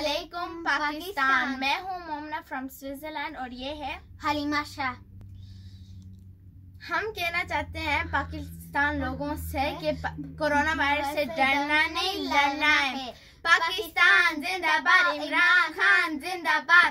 वालेकुम पाकिस्तान। मैं हूँ मोमना फ्रॉम स्विट्जरलैंड और ये है हलीमा शाह। हम कहना चाहते हैं पाकिस्तान लोगों से कि कोरोना वायरस से डरना नहीं लड़ना है। पाकिस्तान जिंदाबाद इमरान खान जिंदाबाद।